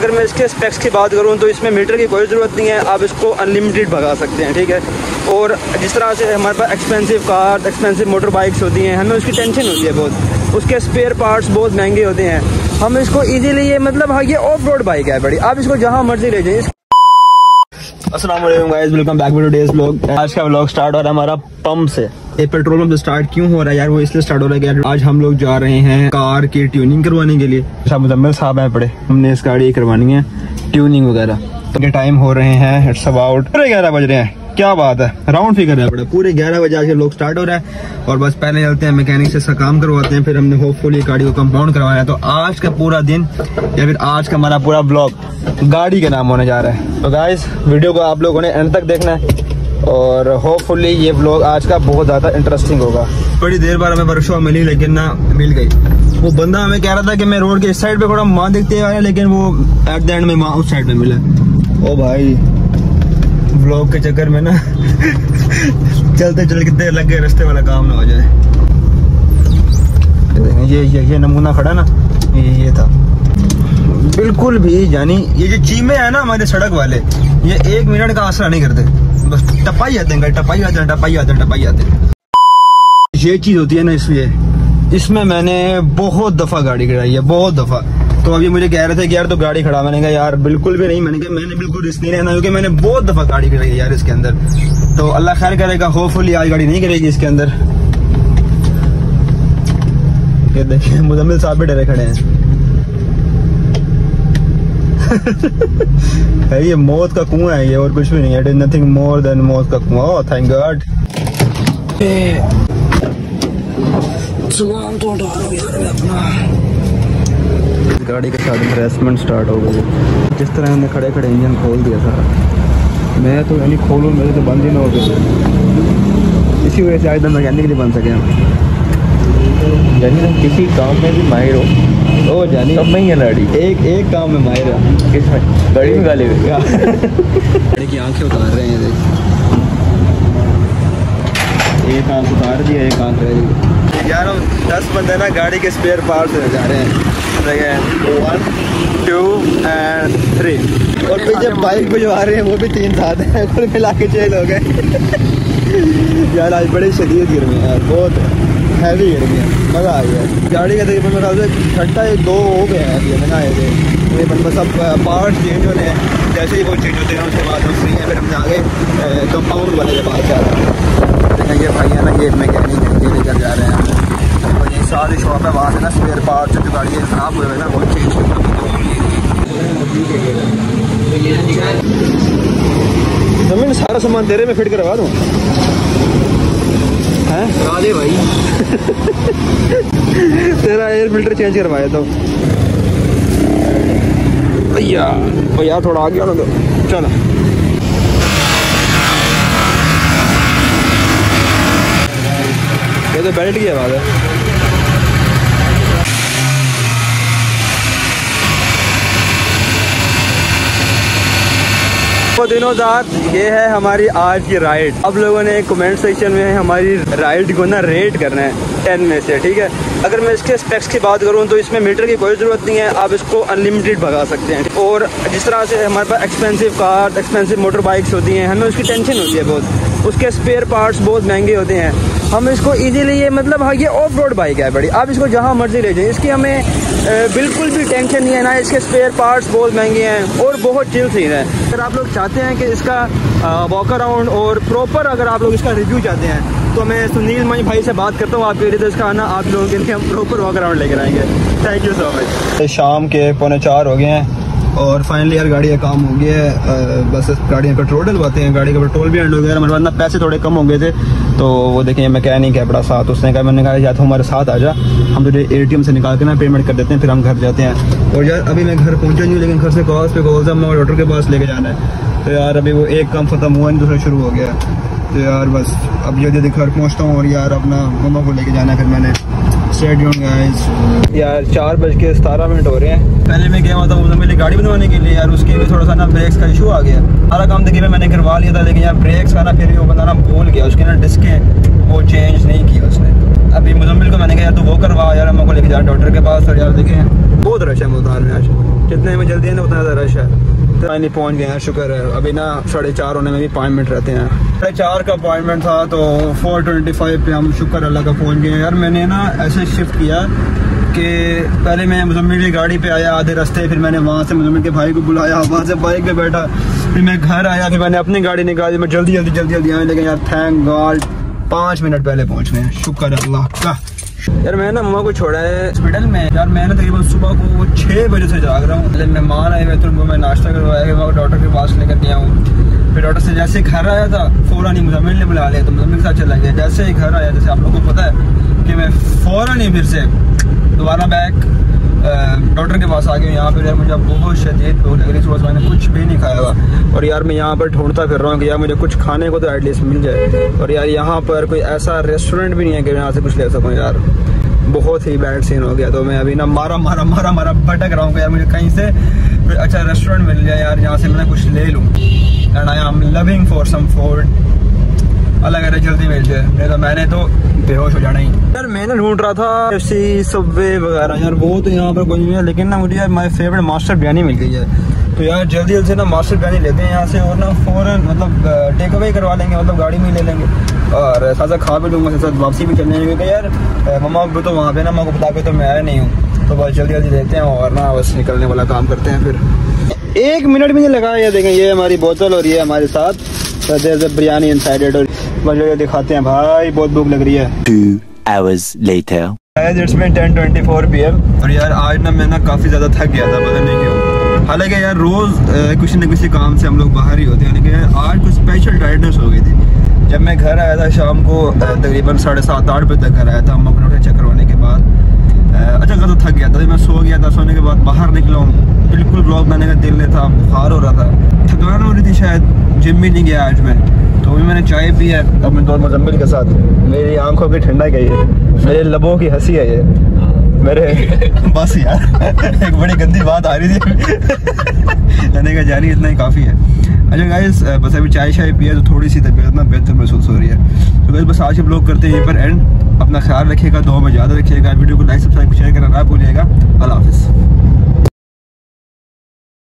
अगर मैं इसके स्पेक्स की बात करूँ तो इसमें मीटर की कोई ज़रूरत नहीं है, आप इसको अनलिमिटेड भगा सकते हैं, ठीक है? और जिस तरह से हमारे पास expensive car expensive motor bikes होती हैं, हमें उसकी टेंशन होती है बहुत। उसके स्पेयर पार्ट्स बहुत महँगे होते हैं। हम इसको इजीली ये मतलब हाँ ये ऑफ़ रोड बाइक है बड़ी। आप इसको जहाँ मर्ज़ी ले जाइए। अस्सलाम वालेकुम बैक टू डेज़ व्लॉग आज का व्लॉग स्टार्ट हो रहा है हमारा पंप से। ये पेट्रोल पंप स्टार्ट क्यों हो रहा है? यार, वो इसलिए स्टार्ट हो रहा है यार, आज हम लोग जा रहे हैं कार की ट्यूनिंग करवाने के लिए। शाह मुजम्मिल साहब हैं पड़े। हमने इस गाड़ी करवानी है ट्यूनिंग वगैरह। तो टाइम हो रहे हैं इट्स अबाउट पूरे ग्यारह बज रहे हैं। क्या बात है? राउंड फिगर है। बड़ा, पूरे ग्यारह बजे आज लोग स्टार्ट हो रहा है। और बस पहले चलते हैं मैकेनिक से इसका काम करवाते हैं, फिर हमने होपफुली गाड़ी को कंपाउंड करवाया तो आज का पूरा दिन, या फिर आज का हमारा पूरा ब्लॉग गाड़ी का नाम होने जा रहा है। तो गाइस वीडियो को आप लोगों ने एंड तक देखना है। और होपफुली ये ब्लॉग आज का बहुत ज़्यादा इंटरेस्टिंग होगा। बड़ी देर बाद हमें वर्कशॉप मिली लेकिन ना मिल गई। वो बंदा हमें कह रहा था कि मैं रोड के इस साइड पे थोड़ा माँ देखते हैं लेकिन वो एट द एंड में माँ उस साइड पे मिला। ओ भाई। ब्लॉग के चक्कर में ना चलते चलते कितने लग गए रस्ते वाला काम ना हो जाए। ये ये ये नमूना खड़ा ना? ये ये था। बिल्कुल भी, यानी ये जो चीमे है ना हमारे सड़क वाले, ये एक मिनट का आसरा नहीं करते। बस टपाई आते हैं, टपाई आते हैं, टपाई आते हैं, टपाई आते हैं। ये चीज़ होती है ना इसलिए, इसमें मैंने बहुत दफ़ा गाड़ी गिराई है, बहुत दफ़ा। तो अभी मुझे कह रहे थे कि यार तो गाड़ी खड़ा, मैंने कहा, यार, बिल्कुल भी नहीं। मैंने कहा, मैंने बिल्कुल रिस्क नहीं रहना, क्योंकि मैंने बहुत दफ़ा गाड़ी गिराई है यार इसके अंदर। तो अल्लाह खैर करेगा होपफुली आज गाड़ी नहीं गिरेगी इसके अंदर। देखिए मुजम्मिल साहब भी डरे खड़े हैं। है ये मौत का कुआँ है ये और कुछ भी नहीं है। It is nothing more than मौत का कुआँ। थैंक गॉड सामान तो उठा लो यार अपना। गाड़ी के साथ इन्वेस्टमेंट स्टार्ट हो गई। जिस तरह हमने खड़े खड़े इंजन खोल दिया था। मैं तो यानी खोलूँ मेरे तो बंद ही ना हो गए। इसी वजह से आज तक मैकेनिक नहीं बन सके। हम यानी किसी काम में भी माहिर हो ओ जानी। सब में ही है लड़ी। एक एक काम में माहिर। है किसमें गाड़ी में गाली गाड़ी की आँखें उतार रहे हैं देख। एक आँख उतार दिया एक आँख रह गई। ग्यारह दस बंदे ना गाड़ी के स्पेयर पार्ट से जा रहे हैं। वन टू एंड थ्री और फिर जब बाइक भिजवा रहे हैं वो भी तीन साथ हैं कुल मिला के चेल हो गए। यार आज बड़ी शदीद गर्मी है यार बहुत। हैवी है मज़ा आ गया। गाड़ी का तकरीबन मेरे घंटा एक दो हो गए हैं अभी मैंने आए थे। तकरीबन बस अब पार्ट चेंज होने हैं। जैसे ही वो चेंज होते हैं, उसके बाद फ्री हैं, फिर हम आगे कंपाउंड वाले के पास जा रहे हैं। देखें ये भाई, है ना, ये मैकेनिक ये लेकर जा रहे हैं और ये सारी शॉप है, वहाँ से ना स्पेयर पार्ट जो गाड़ी खराब हुए हैं ना, वो चेंज ज़मीन सारा सामान तेरे में फिट करवा दूँ? हैं? राधे भाई। तेरा एयर फ़िल्टर चेंज करवाया तो। भैया भैया थोड़ा आगे आना दो चलो। ये तो बेल्ट की आवाज़ है दिनों साथ ये है हमारी आज की राइड अब लोगों ने कमेंट सेक्शन में हमारी राइड को ना रेट करना है टेन में से, ठीक है? अगर मैं इसके स्पेक्स की बात करूँ तो इसमें मीटर की कोई ज़रूरत नहीं है, आप इसको अनलिमिटेड भगा सकते हैं। और जिस तरह से हमारे पास expensive car expensive motor bikes होती हैं, हमें उसकी टेंशन होती है बहुत। उसके स्पेयर पार्ट्स बहुत महँगे होते हैं। हम इसको इजीली ये मतलब हाँ ये ऑफ़ रोड बाइक है बड़ी। आप इसको जहाँ मर्ज़ी ले जाए इसकी हमें बिल्कुल भी टेंशन नहीं है ना, इसके स्पेयर पार्ट्स बहुत महँगे हैं और बहुत चिल सीन है। अगर आप लोग चाहते हैं कि इसका वॉक अराउंड और प्रॉपर अगर आप लोग इसका रिव्यू चाहते हैं तो मैं सुनील मई भाई से बात करता हूँ। आपके लिए तो इसका आना आप लोगों के लिए हम प्रॉपर वॉक अराउंड लेकर आएँगे। थैंक यू सो मच शाम के पौने चार हो गए हैं। और फाइनली यार गाड़ी का काम हो गया है। बस गाड़ी में पेट्रोल डलवाते हैं। गाड़ी का पेट्रोल भी एंड हो गया हमारे पास ना पैसे थोड़े कम हो गए थे। तो वो देखें मैकेनिक है बड़ा साथ। उसने कहा, मैंने कहा, या तो हमारे साथ आ जा। हम तुझे ए टी एम से निकाल के ना पेमेंट कर देते हैं, फिर हम घर जाते हैं। और यार, अभी मैं घर पहुँचा नहीं हूँ, लेकिन घर से कॉल्स पे कॉल्स मैं डॉक्टर के पास लेके जाना है। तो यार, अभी वो एक काम खत्म हुआ नहीं, दूसरा शुरू हो गया। तो यार बस, अब जल्दी जल्दी घर पहुँचता हूँ और यार अपना मम्मा को लेके जाना है फिर मैंने। यार, चार बज के सतारह मिनट हो रहे हैं। पहले मैं गया हुआ था उधर मेरी गाड़ी बनवाने के लिए। यार, उसके लिए थोड़ा सा ना ब्रेक्स का इशू आ गया। सारा काम देखिए, मैंने करवा लिया था, लेकिन यार ब्रेक्स का ना फिर वो बंदा ना भूल गया। उसके ना डिस्कें वो चेंज नहीं किया उसने। अभी मुजम्मिल को मैंने कहा, यार तो वो करवा, यार हम को लेके जा डॉक्टर के पास और यार देखें बहुत रश है मुल्तान में आज। जितने में जल्दी है ना, उतना ज़्यादा रश है। फाइनली पहुँच गए हैं, शुक्र है। अभी ना साढ़े चार होने में भी पाँच मिनट रहते हैं। साढ़े चार का अपॉइंटमेंट था तो फोर ट्वेंटी फाइव पे हम शुक्र अल्लाह का पहुँच गए यार, मैंने ना ऐसे शिफ्ट किया कि पहले मैं मुजम्मिल की गाड़ी पे आया आधे रास्ते, फिर मैंने वहाँ से मुजम्मिल के भाई को बुलाया, वहाँ से बाइक पे बैठा, फिर मैं घर आया, फिर मैंने अपनी गाड़ी निकाली, मैं जल्दी जल्दी जल्दी जल्दी आया लेकिन यार थैंक गॉड पाँच मिनट पहले पहुँच गए। शुक्र अल्लाह का। यार मैं ना मम्मा को छोड़ा है हॉस्पिटल में। यार मैं ना तकरीबन सुबह को छह बजे से जाग रहा हूँ। मेहमान आए हुए तो उनको मैं नाश्ता करवाया डॉक्टर के पास लेकर गया हूँ। फिर डॉक्टर से जैसे घर आया था फ़ौरन ही मुजम्मिल ने बुला लिया तो मुजम्मिल के साथ चला गया। जैसे ही घर आया, जैसे आप लोगों को पता है कि मैं फ़ौरन ही फिर से दोबारा बैक डॉक्टर के पास आ गया यहाँ पर यार मुझे बहुत शदीद भूख लग रही सुबह मैंने कुछ भी नहीं खाया हुआ। और यार मैं यहाँ पर ढूंढता फिर रहा हूँ कि यार मुझे कुछ खाने को तो एटलीस्ट मिल जाए। और यार यहाँ पर कोई ऐसा रेस्टोरेंट भी नहीं है कि मैं यहाँ से कुछ ले सकूँ यार। बहुत ही बैड सीन हो गया तो मैं अभी ना मारा मारा मारा मारा, भटक रहा हूँ यार मुझे कहीं से अच्छा रेस्टोरेंट मिल जाए यार, यहाँ से मैं कुछ ले लूँ। And I am loving for some food अल्लाह करे जल्दी मिल जाए। नहीं तो मैंने तो बेहोश हो जाना ही। यार मैंने ढूंढ रहा था सबवे वगैरह। यार, वो तो यहाँ पर कोई नहीं है, लेकिन ना मुझे यार माई फेवरेट मास्टर बिरयानी मिल गई है। तो यार, जल्दी जल्दी ना मास्टर बिरयानी लेते हैं यहाँ से और ना फ़ौरन मतलब टेक अवे करवा लेंगे मतलब गाड़ी में ही ले लेंगे। और साथ खा भी लूँगा साथ वापसी भी चलने क्योंकि यार मम्मा भी तो वहाँ पे ना माँ को बता के तो मैं आया नहीं हूँ। तो बस जल्दी जल्दी लेते हैं और ना बस निकलने वाला काम करते हैं फिर। एक मिनट भी नहीं लगा ये देखें, ये हमारी बोतल और ये हमारे साथ बिरयानी इनसाइड और बस दिखाते हैं भाई बहुत भूख लग रही है। Two hours later. इट्स में ten twenty four P M और यार आज ना मैं ना काफ़ी ज़्यादा थक गया था पता नहीं क्यों। हालाँकि यार रोज़ किसी न किसी काम से हम लोग बाहर ही होते हैं लेकिन आज कुछ स्पेशल टाइटनेस हो गई थी। जब मैं घर आया था शाम को तकरीबन साढ़े सात आठ बजे तक घर आया था अम्मा को चक्कर होने के बाद। अच्छा खासा थक गया था मैं सो गया था सोने के बाद बाहर निकला हूँ। बिल्कुल ब्लॉग बनाने का दिल नहीं था बुखार हो रहा था। थकान हो रही थी शायद जिम भी नहीं गया आज मैं। तो अभी मैंने चाय पी है। अपने दौर मुजम्मिल के साथ मेरी आँखों की ठंडा गई है। मेरे लबों की हँसी है ये। मेरे बस यार। एक बड़ी गंदी बात आ रही थी। कहने का जारी इतना ही काफ़ी है। अच्छा गाइस बस अभी चाय शाय पिया तो थोड़ी सी तबीयत ना बेहतर महसूस हो रही है। तो गाइस बस आज हम लोग करते हैं यहीं पर एंड अपना ख्याल रखिएगा दो में ज़्यादा रखिएगा। वीडियो को लाइक सब्सक्राइब शेयर करना ना भूलिएगा। अल्लाह हाफिज़।